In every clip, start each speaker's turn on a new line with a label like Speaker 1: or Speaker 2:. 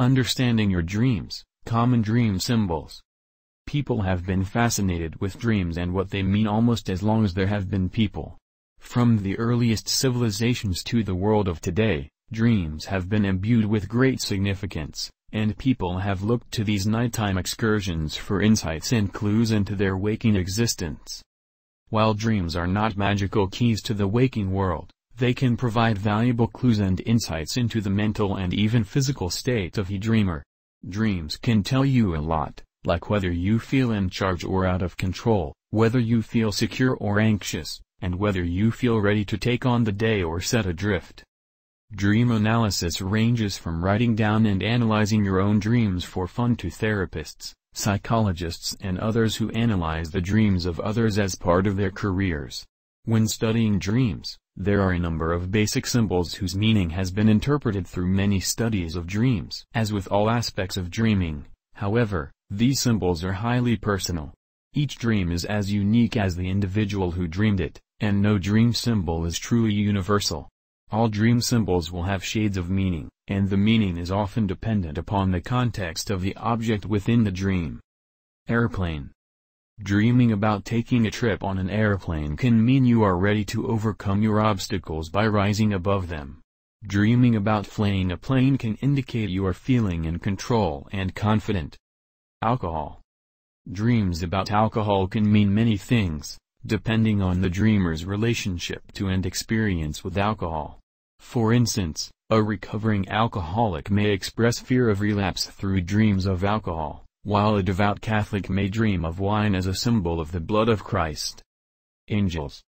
Speaker 1: Understanding your dreams, common dream symbols. People have been fascinated with dreams and what they mean almost as long as there have been people. From the earliest civilizations to the world of today, dreams have been imbued with great significance, and people have looked to these nighttime excursions for insights and clues into their waking existence. While dreams are not magical keys to the waking world, they can provide valuable clues and insights into the mental and even physical state of a dreamer. Dreams can tell you a lot, like whether you feel in charge or out of control, whether you feel secure or anxious, and whether you feel ready to take on the day or set adrift. Dream analysis ranges from writing down and analyzing your own dreams for fun to therapists, psychologists and others who analyze the dreams of others as part of their careers. When studying dreams, there are a number of basic symbols whose meaning has been interpreted through many studies of dreams. As with all aspects of dreaming, however, these symbols are highly personal. Each dream is as unique as the individual who dreamed it, and no dream symbol is truly universal. All dream symbols will have shades of meaning, and the meaning is often dependent upon the context of the object within the dream. Airplane Dreaming about taking a trip on an airplane can mean you are ready to overcome your obstacles by rising above them. Dreaming about flying a plane can indicate you are feeling in control and confident. Alcohol Dreams about alcohol can mean many things, depending on the dreamer's relationship to and experience with alcohol. For instance, a recovering alcoholic may express fear of relapse through dreams of alcohol while a devout Catholic may dream of wine as a symbol of the blood of Christ. Angels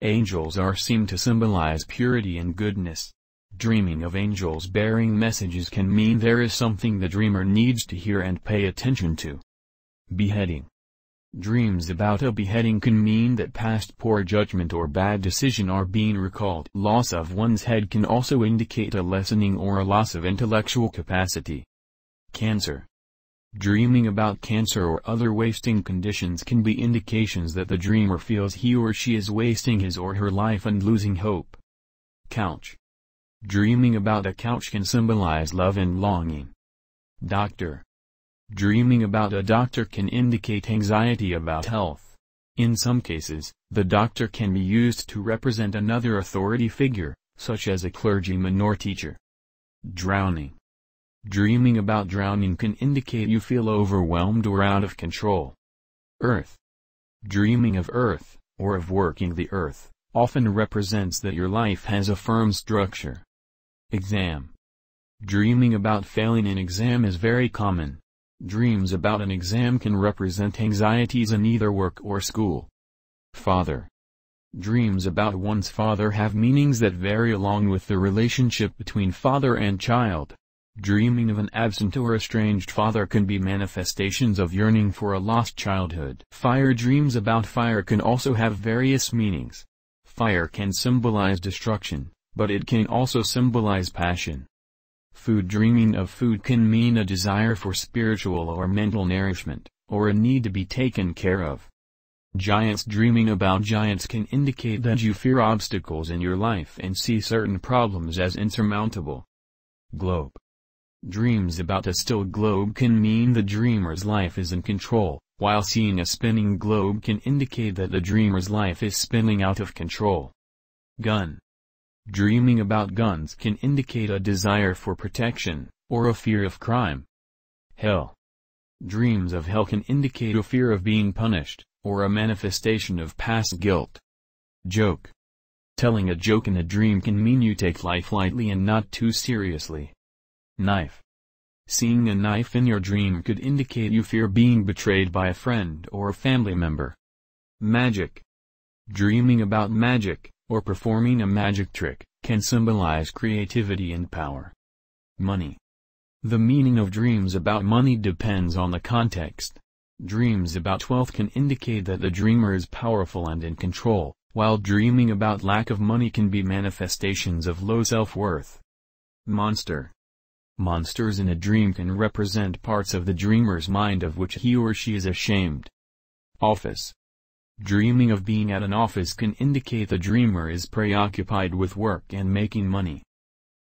Speaker 1: Angels are seen to symbolize purity and goodness. Dreaming of angels bearing messages can mean there is something the dreamer needs to hear and pay attention to. Beheading Dreams about a beheading can mean that past poor judgment or bad decision are being recalled. Loss of one's head can also indicate a lessening or a loss of intellectual capacity. Cancer Dreaming about cancer or other wasting conditions can be indications that the dreamer feels he or she is wasting his or her life and losing hope. Couch. Dreaming about a couch can symbolize love and longing. Doctor. Dreaming about a doctor can indicate anxiety about health. In some cases, the doctor can be used to represent another authority figure, such as a clergyman or teacher. Drowning. Dreaming about drowning can indicate you feel overwhelmed or out of control. Earth. Dreaming of Earth, or of working the Earth, often represents that your life has a firm structure. Exam. Dreaming about failing an exam is very common. Dreams about an exam can represent anxieties in either work or school. Father. Dreams about one's father have meanings that vary along with the relationship between father and child. Dreaming of an absent or estranged father can be manifestations of yearning for a lost childhood. Fire dreams about fire can also have various meanings. Fire can symbolize destruction, but it can also symbolize passion. Food dreaming of food can mean a desire for spiritual or mental nourishment, or a need to be taken care of. Giants dreaming about giants can indicate that you fear obstacles in your life and see certain problems as insurmountable. Globe Dreams about a still globe can mean the dreamer's life is in control, while seeing a spinning globe can indicate that the dreamer's life is spinning out of control. Gun. Dreaming about guns can indicate a desire for protection, or a fear of crime. Hell. Dreams of hell can indicate a fear of being punished, or a manifestation of past guilt. Joke. Telling a joke in a dream can mean you take life lightly and not too seriously. Knife. Seeing a knife in your dream could indicate you fear being betrayed by a friend or a family member. Magic. Dreaming about magic, or performing a magic trick, can symbolize creativity and power. Money. The meaning of dreams about money depends on the context. Dreams about wealth can indicate that the dreamer is powerful and in control, while dreaming about lack of money can be manifestations of low self-worth. Monster. Monsters in a dream can represent parts of the dreamer's mind of which he or she is ashamed. Office. Dreaming of being at an office can indicate the dreamer is preoccupied with work and making money.